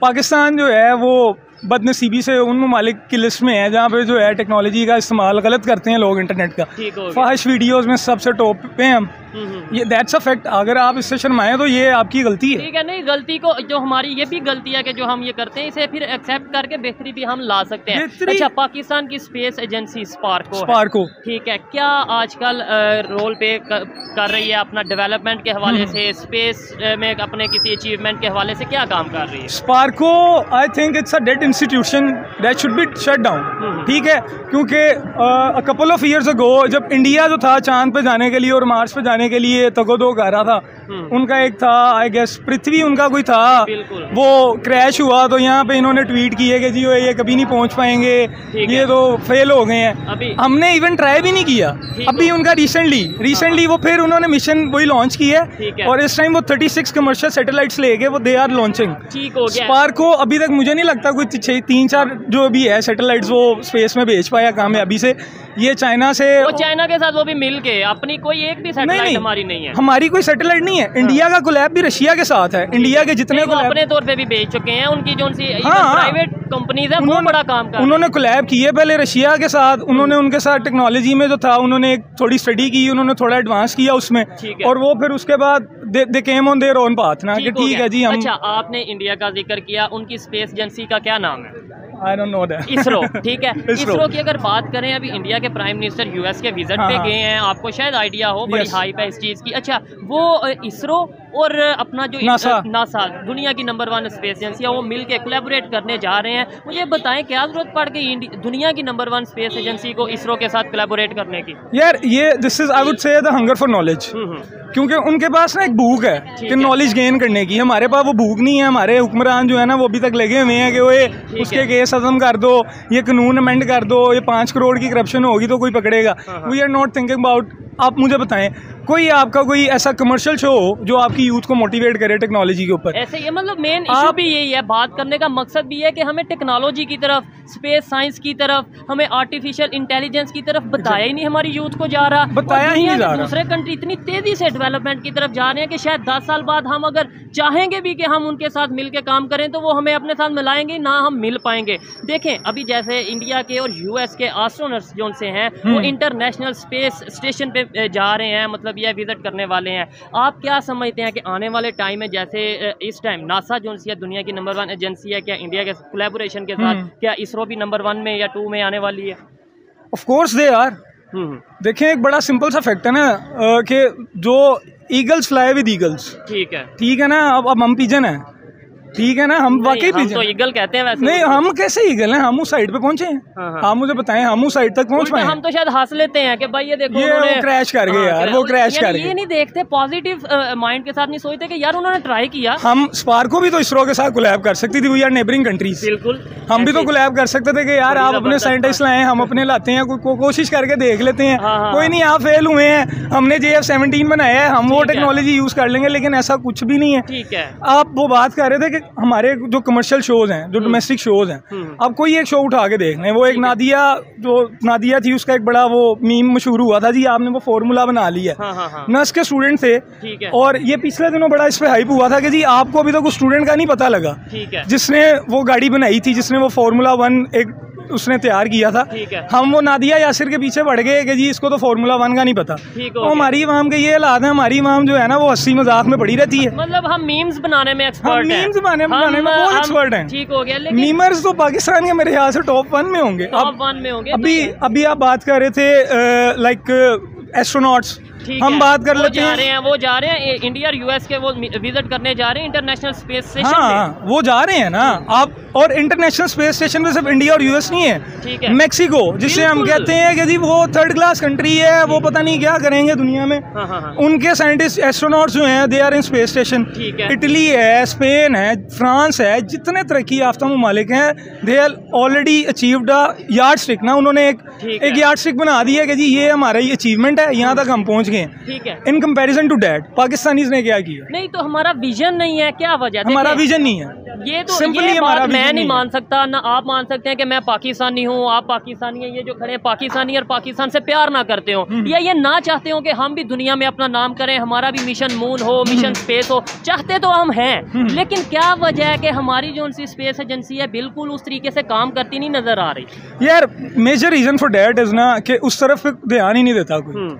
पाकिस्तान जो है वो बदनसीबी से उन ममालिक की लिस्ट में है जहाँ पे जो है टेक्नोलॉजी का इस्तेमाल गलत करते हैं लोग इंटरनेट का। फाहिश वीडियोस में सबसे टॉप पे हम। हम्म, हम्म। ये दैट्स अ फैक्ट अगर आप इससे शर्माएँ तो ये आपकी गलती है। ठीक है नहीं गलती को जो हमारी ये भी गलती है कि जो हम ये करते हैं इसे फिर एक्सेप्ट करके बेहतरी भी हम ला सकते हैं। अच्छा पाकिस्तान की स्पेस एजेंसी स्पार्को स्पार्को ठीक है क्या आजकल रोल पे कर, रही है अपना डेवलपमेंट के हवाले हम्म। से? स्पेस में अपने किसी अचीवमेंट के हवाले से क्या काम कर रही है? SUPARCO I think it's a dead institution that should be shut down. ठीक है? क्योंकि कपल ऑफ़ इयर्स अगो जब इंडिया जो था चाँद पे जाने के लिए और मार्स पे जाने के लिए तगोदो कर रहा था हम्म। उनका एक था आई गेस पृथ्वी उनका कोई था वो क्रैश हुआ तो यहाँ पे इन्होंने ट्वीट किए कि जी ये कभी नहीं पहुँच पाएँगे ये तो फेल हो गए हैं। हमने इवन ट्राई भी नहीं किया। अभी उनका रिसेंटली रिसेंटली वो फिर उन्होंने मिशन वही लॉन्च किया है और इस टाइम वो 36 कमर्शियल सैटेलाइट्स लेके वो दे आर लॉन्चिंग स्पार्क को अभी तक मुझे नहीं लगता कोई छः तीन चार जो भी है सैटेलाइट्स वो स्पेस में भेज पाया कामयाबी से। ये चाइना से वो चाइना के साथ वो भी मिल के अपनी कोई एक भी सैटेलाइट नहीं हमारी नहीं है। हमारी कोई सैटेलाइट नहीं है। इंडिया का कोलैब भी रशिया के साथ है। इंडिया के जितने अपने तौर पे भी बेच चुके हैं। उनकी जो हाँ, हाँ। प्राइवेट कंपनीज़ है वो बड़ा काम कर उन्होंने कोलैब किए पहले रशिया के साथ। उन्होंने उनके साथ टेक्नोलॉजी में जो था उन्होंने एक थोड़ी स्टडी की उन्होंने थोड़ा एडवांस किया उसमें। और वो फिर उसके बाद they came on their own path ना कि ठीक हो। है जी हम अच्छा आपने इंडिया का ज़िक्र किया उनकी स्पेस एजेंसी का क्या नाम है I don't know that ISRO ठीक है इसरो। की अगर बात करें अभी इंडिया के प्राइम मिनिस्टर यूएस के विज़िट हाँ, पे हाँ। गए हैं आपको शायद आइडिया हो बड़ी. हाइप है इस चीज़ की अच्छा वो इसरो और अपना जो नासा। नासा दुनिया की नंबर वन स्पेस एजेंसी है वो मिल के कोलेबोरेट करने जा रहे हैं मुझे बताएँ क्या ज़रूरत पड़ गई दुनिया की नंबर वन स्पेस एजेंसी को इसरो के साथ कोलेबोरेट करने की यार ये this is I would say the hunger for knowledge. क्योंकि उनके पास ना एक भूख है कि नॉलेज गेन करने की हमारे पास वो भूख नहीं है हमारे हुक्मरान जो है ना वो अभी तक लगे हुए हैं कि वो ये उसके। केस खत्म कर दो ये कानून अमेंड कर दो ये पाँच करोड़ की करप्शन होगी तो कोई पकड़ेगा। We are not thinking about आप मुझे बताएँ कोई आपका कोई ऐसा कमर्शियल शो हो जो आपकी यूथ को मोटिवेट करे टेक्नोलॉजी के ऊपर ऐसे ये मतलब मेन आप- भी यही है बात करने का मकसद भी है कि हमें टेक्नोलॉजी की तरफ़ स्पेस साइंस की तरफ़ हमें आर्टिफिशियल इंटेलिजेंस की तरफ़ बताया ही नहीं हमारी यूथ को जा रहा बताया ही नहीं जा रहा। दूसरे कंट्री इतनी तेज़ी से डेवलपमेंट की तरफ़ जा रहे हैं कि शायद दस साल बाद हम अगर चाहेंगे भी कि हम उनके साथ मिल के काम करें तो वो हमें अपने साथ मिलाएँगे ना हम मिल पाएँगे देखें अभी जैसे इंडिया के और यूएस के एस्ट्रोनट्स जो से हैं वो। इंटरनेशनल स्पेस स्टेशन पे जा रहे हैं मतलब ये विज़िट करने वाले हैं। आप क्या समझते हैं कि आने वाले टाइम में जैसे इस टाइम नासा जो है दुनिया की नंबर वन एजेंसी है क्या इंडिया के कोलेबोरेशन के साथ हम्म। क्या इसरो भी नंबर वन में या टू में आने वाली है? ऑफ़ कोर्स दे आर देखें एक बड़ा सिंपल सा फैक्ट है ना कि जो ईगल्स फ्लाई विद ईगल्स ठीक है। ठीक है ना? अब अब हम पिजन है। ठीक है ना हम वाकई पिजन तो ईगल कहते हैं वैसे। नहीं हम कैसे ईगल हैं? हम उस साइड पे पहुँचे हैं। हाँ, हाँ। आप मुझे बताएँ हम उस साइड तक पहुँच पाए हम तो शायद हंस लेते हैं कि भाई ये देखो ये वो crash कर गए हाँ, यार, वो यानी कर ये नहीं देखते पॉजिटिव माइंड के साथ नहीं सोचते कि यार उन्होंने ट्राई किया। हम स्पार्क को भी तो इसरो के साथ कोलैब कर सकती थी वी आर नेबरिंग कंट्रीज़ बिल्कुल। हम भी तो कोलैब कर सकते थे कि यार आप अपने साइंटिस्ट लाए हम अपने लाते हैं कोशिश करके देख लेते हैं। हाँ, कोई। नहीं आप फेल हुए हैं। हमने जे एफ़ सेवनटीन बनाया है हम वो टेक्नोलॉजी यूज़ कर लेंगे लेकिन ऐसा कुछ भी नहीं है। ठीक है। आप वो बात कर रहे थे कि हमारे जो कमर्शियल शोज़ हैं जो डोमेस्टिक शोज़ हैं हम्म। अब कोई एक शो उठा के देख लें वो एक नादिया जो नादिया थी उसका एक बड़ा वो मीम मशहूर हुआ था जी आपने वो फॉर्मूला बना लिया है। हाँ हाँ नर्स के स्टूडेंट थे और ये पिछले दिनों बड़ा इस पर हाइप हुआ था कि जी आपको अभी तक उस स्टूडेंट का नहीं पता लगा। ठीक है। जिसने वो गाड़ी बनाई थी जिसने वो फार्मूला वन एक उसने तैयार किया था। हम वो नादिया यासिर के पीछे बढ़ गए कि जी इसको तो फार्मूला वन का नहीं पता। तो हमारी इमाम के ये हालात है हमारी इमाम जो है ना वो हँसी मज़ाक में पड़ी रहती है। मतलब हम मीम्स बनाने में एक्सपर्ट हैं। memes बनाने- बनाने में बहुत expert हैं। ठीक हो गया लेकिन मीमर्स तो पाकिस्तान के मेरे ख्याल से टॉप वन में होंगे। टॉप वन में होंगे अभी अभी आप बात कर रहे थे लाइक एस्ट्रोनॉट्स हम बात कर लेते हैं। हैं वो जा रहे हैं इंडिया और यूएस के वो विज़िट करने जा रहे हैं इंटरनेशनल स्पेस स्टेशन हाँ वो जा रहे हैं ना। आप और इंटरनेशनल स्पेस स्टेशन में सिर्फ़ इंडिया और यूएस नहीं है। मैक्सिको जिसे हम कहते हैं कि जी वो थर्ड क्लास कंट्री है वो पता नहीं क्या करेंगे दुनिया में। हाँ हाँ हाँ। उनके साइंटिस्ट एस्ट्रोनॉट्स जो हैं they are in space station Italy है। स्पेन है फ्रांस है जितने तरक्की याफ्ता ममालिक हैं they are already achieved yardstick ना। उन्होंने एक एक यार्ड स्टिक बना दी है कि जी ये हमारा अचीवमेंट है यहाँ तक हम पहुँच गए ठीक है। In comparison to that Pakistanis ने क्या किया? नहीं तो हमारा विजन नहीं है क्या वजह हमारा विजन नहीं है। ये तो Simply ये हमारा मैं नहीं मान सकता ना आप मान सकते हैं कि मैं पाकिस्तानी हूँ आप पाकिस्तानी हैं ये जो खड़े हैं पाकिस्तानी और पाकिस्तान से प्यार ना करते हो। हम्म। या ये ना चाहते हो कि हम भी दुनिया में अपना नाम करें हमारा भी मिशन मून हो हम्म। मिशन स्पेस हो चाहते तो हम हैं लेकिन क्या वजह है कि हमारी जो सी स्पेस एजेंसी है बिल्कुल उस तरीके से काम करती नहीं नज़र आ रही? यार major reason for that is ना कि उस तरफ़ ध्यान ही नहीं देता कोई। हम्म,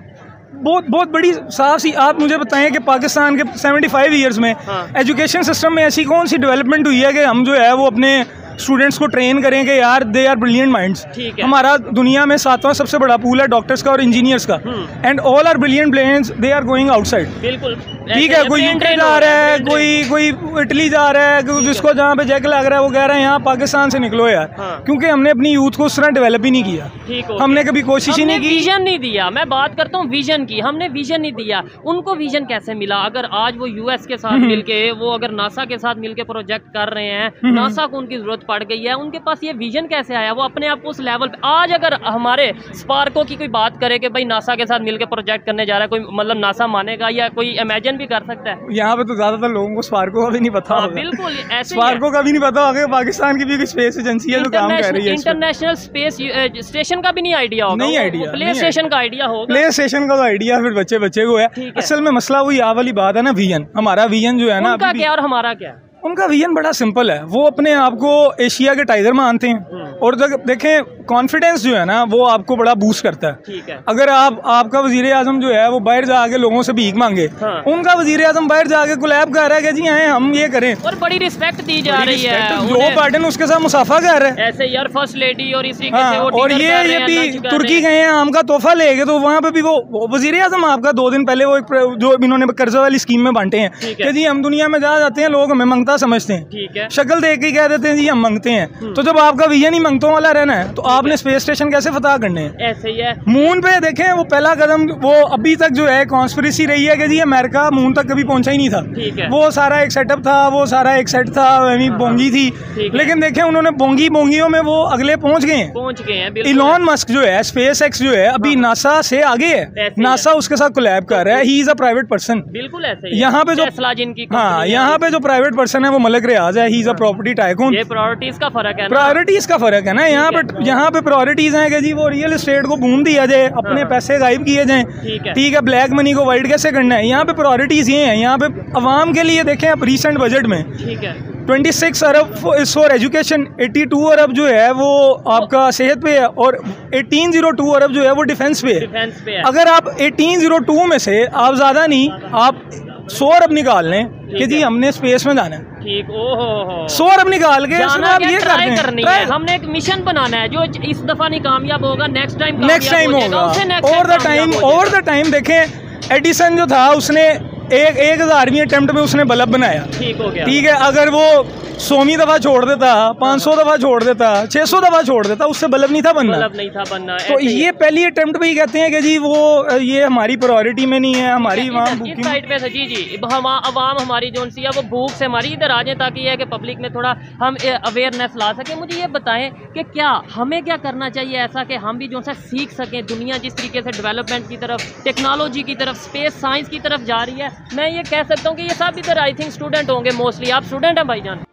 बहुत बहुत बड़ी साफ़ सी आप मुझे बताएँ कि पाकिस्तान के 75 इयर्स में हाँ। एजुकेशन सिस्टम में ऐसी कौन सी डेवलपमेंट हुई है कि हम जो है वो अपने स्टूडेंट्स को ट्रेन करें कि यार दे आर ब्रिलियंट माइंड्स हमारा दुनिया में सातवां सबसे बड़ा पूल है डॉक्टर्स का और इंजीनियर्स का। हम्म। And all are brilliant brains they are going outside बिल्कुल। ठीक है कोई यूके जा रहा है कोई कोई इटली जा रहा है जिसको जहाँ पे जैक लग रहा है वो कह रहे हैं यहाँ पाकिस्तान से निकलो यार। हाँ। क्योंकि हमने अपनी यूथ को उस तरह डेवलप ही नहीं किया। हमने कभी कोशिश ही नहीं की। विजन नहीं दिया। मैं बात करता हूँ विजन की। हमने विजन नहीं दिया। उनको विजन कैसे मिला? अगर आज वो यूएस के साथ मिलके वो अगर नासा के साथ मिलके प्रोजेक्ट कर रहे हैं नासा को उनकी ज़रूरत पड़ गई है। उनके पास ये विजन कैसे आया? वो अपने आप को उस लेवल पे आज अगर हमारे स्पार्को की कोई बात करे कि भाई नासा के साथ मिलकर प्रोजेक्ट करने जा रहा है कोई मतलब नासा मानेगा या कोई इमेजिन भी कर सकता है। यहाँ पे तो ज़्यादातर लोगों को स्पार्को का भी नहीं पता हाँ, होगा। बिल्कुल। स्पार्को का भी नहीं पता होगा पाकिस्तान की भी स्पेस एजेंसी है जो काम कर रही है इंटरनेशनल स्पेस स्टेशन का भी नहीं आइडिया होगा। नहीं आइडिया प्ले स्टेशन का आइडिया होगा। प्ले स्टेशन का तो आइडिया फिर बच्चे बच्चे को है। असल में मसला वही वाली बात है ना विजन हमारा विजन जो है ना क्या और हमारा क्या? उनका विजन बड़ा सिंपल है। वो अपने आप को एशिया के टाइगर मानते हम्म। हैं और जब देखें कॉन्फिडेंस जो है ना वो आपको बड़ा बूस्ट करता है। ठीक है। अगर आप आपका वज़ीर आज़म जो है वो बाहर जाके लोगों से भीख मांगे। हाँ। उनका वज़ीर आज़म बाहर जाके गुलाब कर रहा है जी आए हम ये करें। और बड़ी रिस्पेक्ट दी जा रही है जो बाइडन उसके साथ मुसाफा कर रहा है। ऐसे यार फ़र्स्ट लेडी और इस हाँ, और ये ये भी तुर्की गए हैं आम का तोहफा ले गए तो वहाँ पे भी वो वज़ीर आज़म आपका दो दिन पहले वो जो इन्होंने कर्जा वाली स्कीम में बांटे हैं है। कि जी हम दुनिया में जहाँ जाते हैं लोग हमें मंगता समझते हैं। ठीक है। शक्ल देख के कह देते हैं जी हम मंगते हैं। तो जब आपका विजन ही मंगतों वाला रहना है तो आपने स्पेस स्टेशन कैसे फतह करने हैं? ऐसे ही है। मून पे देखें वो पहला कदम वो अभी तक जो है कॉन्स्पिरसी रही है कि जी अमेरिका मून तक कभी पहुँचा ही नहीं था। ठीक है। वो सारा एक सेटअप था वो सारा एक सेट था वही बोंगी थी। लेकिन देखें उन्होंने बोंगी बोंगियों में वो अगले पहुँच गए हैं। पहुँच गए हैं इलॉन मस्क जो है स्पेस एक्स जो है अभी नासा से आगे है। नासा उसके साथ कोलैब कर रहा है। He is a private person बिल्कुल ऐसे यहाँ पे जो- हाँ यहाँ पे जो प्राइवेट पर्सन है वो मलक रियाज है he is a property tycoon ये प्रायोरिटीज का फ़र्क है प्रायोरिटीज का फ़र्क है ना यहाँ पे यहाँ पे प्रायोरिटीज हैं कि जी वो रियल एस्टेट को बूम दिया जाए अपने हाँ। पैसे गायब किए जाएँ। ठीक है। ब्लैक मनी को वाइड कैसे करना है? यहाँ पे प्रायोरिटीज ये हैं यहाँ पे अवाम के लिए देखें आप रिसेंट बजट में। ठीक है। 26 अरब इज़ फॉर एजुकेशन 82 अरब जो है वो आपका सेहत पे है और 1802 अरब जो है वो डिफेंस पे है। डिफेंस पे है। अगर आप 1802 में से आप ज़्यादा नहीं आप 100 अरब निकाल लें कि जी हमने स्पेस में जाना है। ठीक ओहो हो 100 अरब निकाल के आप ये ट्राई करनी है। हमने एक मिशन बनाना है जो इस दफ़ा नहीं कामयाब होगा नेक्स्ट टाइम नेक्स्ट टाइम होगा। Over the time over the time देखें एडिसन जो था उसने एक एक हज़ारवीं अटेम्प्ट में उसने बल्ब बनाया। ठीक हो गया। ठीक है अगर वो सौवीं दफ़ा छोड़ देता पाँच सौ दफ़ा छोड़ देता छः सौ दफ़ा छोड़ देता उससे बल्ब नहीं था बनना। मतलब नहीं था बनना तो ये पहली अटेम्प्ट पे ही कहते हैं कि जी वो ये हमारी प्रायोरिटी में नहीं है हमारी वहाँ बुकिंग साइड पे जी जी हम आवाम हमारी जो सी है वो भूख से हमारी इधर आ जाए ताकि ये है कि पब्लिक में थोड़ा हम अवेयरनेस ला सकें। मुझे ये बताएँ कि क्या हमें क्या करना चाहिए ऐसा कि हम भी जो सा सीख सकें दुनिया जिस तरीके से डेवलपमेंट की तरफ़ टेक्नोलॉजी की तरफ़ स्पेस साइंस की तरफ़ जा रही है। मैं ये कह सकता हूँ कि ये सब इधर आई थिंक स्टूडेंट होंगे मोस्टली आप स्टूडेंट हैं भाईजान?